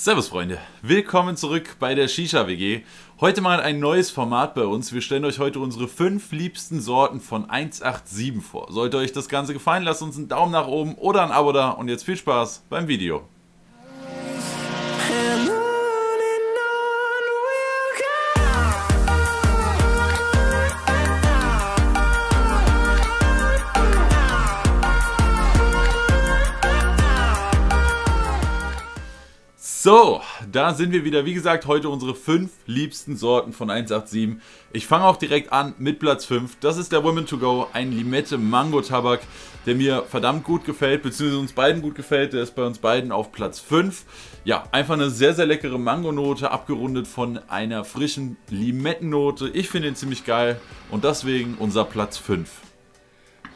Servus Freunde, willkommen zurück bei der Shisha WG. Heute mal ein neues Format bei uns. Wir stellen euch heute unsere fünf liebsten Sorten von 187 vor. Sollte euch das Ganze gefallen, lasst uns einen Daumen nach oben oder ein Abo da und jetzt viel Spaß beim Video. So, da sind wir wieder. Wie gesagt, heute unsere fünf liebsten Sorten von 187. Ich fange auch direkt an mit Platz 5. Das ist der Women to Go, ein Limette Mango Tabak, der mir verdammt gut gefällt, beziehungsweise uns beiden gut gefällt. Der ist bei uns beiden auf Platz 5. Ja, einfach eine sehr, sehr leckere Mango-Note, abgerundet von einer frischen Limettennote. Ich finde ihn ziemlich geil und deswegen unser Platz 5.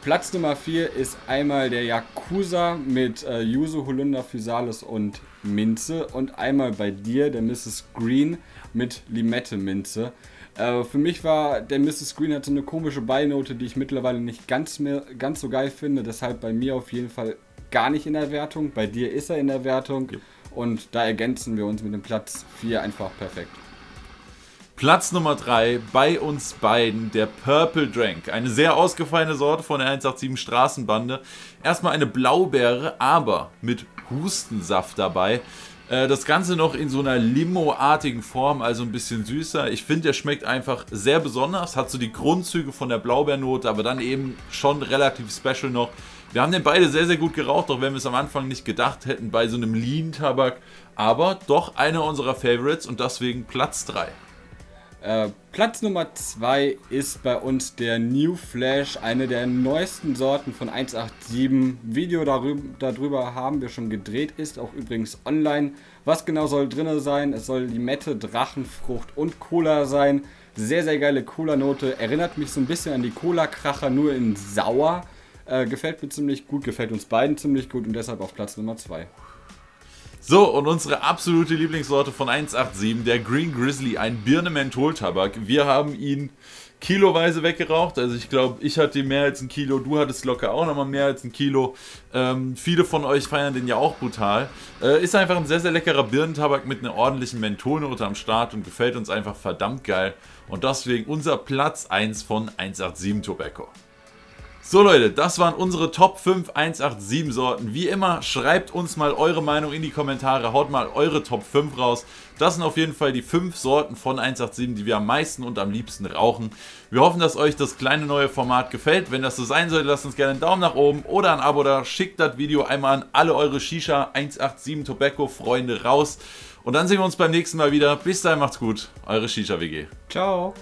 Platz Nummer 4 ist einmal der Yakuza mit äh, Yuzu, Holunder, Physalis und Minze. Und einmal bei dir der Mrs. Green mit Limette Minze. Äh, für mich war der Mrs. Green hatte eine komische Beinote, die ich mittlerweile nicht ganz, mehr, ganz so geil finde. Deshalb bei mir auf jeden Fall gar nicht in der Wertung. Bei dir ist er in der Wertung. Ja. Und da ergänzen wir uns mit dem Platz 4 einfach perfekt. Platz Nummer 3 bei uns beiden, der Purple Drank. Eine sehr ausgefallene Sorte von der 187 Straßenbande. Erstmal eine Blaubeere, aber mit Hustensaft dabei. Äh, das Ganze noch in so einer Limo-artigen Form, also ein bisschen süßer. Ich finde, der schmeckt einfach sehr besonders. Hat so die Grundzüge von der Blaubeernote, aber dann eben schon relativ special noch. Wir haben den beide sehr, sehr gut geraucht, auch wenn wir es am Anfang nicht gedacht hätten bei so einem Lean-Tabak. Aber doch einer unserer Favorites und deswegen Platz 3. Äh, Platz Nummer 2 ist bei uns der New Flash, eine der neuesten Sorten von 187. Video darüber, darüber haben wir schon gedreht, ist auch übrigens online. Was genau soll drin sein? Es soll Limette, Drachenfrucht und Cola sein. Sehr, sehr geile Cola-Note. Erinnert mich so ein bisschen an die Cola-Kracher, nur in sauer. Äh, gefällt mir ziemlich gut, gefällt uns beiden ziemlich gut und deshalb auf Platz Nummer 2. So, und unsere absolute Lieblingssorte von 187, der Green Grizzly, ein Birne-Menthol-Tabak. Wir haben ihn kiloweise weggeraucht. Also ich glaube, ich hatte mehr als ein Kilo, du hattest locker auch nochmal mehr als ein Kilo. Ähm, viele von euch feiern den ja auch brutal. Äh, ist einfach ein sehr, sehr leckerer Birnentabak mit einer ordentlichen Mentholnote am Start und gefällt uns einfach verdammt geil. Und deswegen unser Platz 1 von 187 Tobacco. So Leute, das waren unsere Top 5 187 Sorten. Wie immer, schreibt uns mal eure Meinung in die Kommentare, haut mal eure Top 5 raus. Das sind auf jeden Fall die 5 Sorten von 187, die wir am meisten und am liebsten rauchen. Wir hoffen, dass euch das kleine neue Format gefällt. Wenn das so sein sollte, lasst uns gerne einen Daumen nach oben oder ein Abo da. Schickt das Video einmal an alle eure Shisha 187 Tobacco Freunde raus. Und dann sehen wir uns beim nächsten Mal wieder. Bis dahin macht's gut. Eure Shisha WG. Ciao.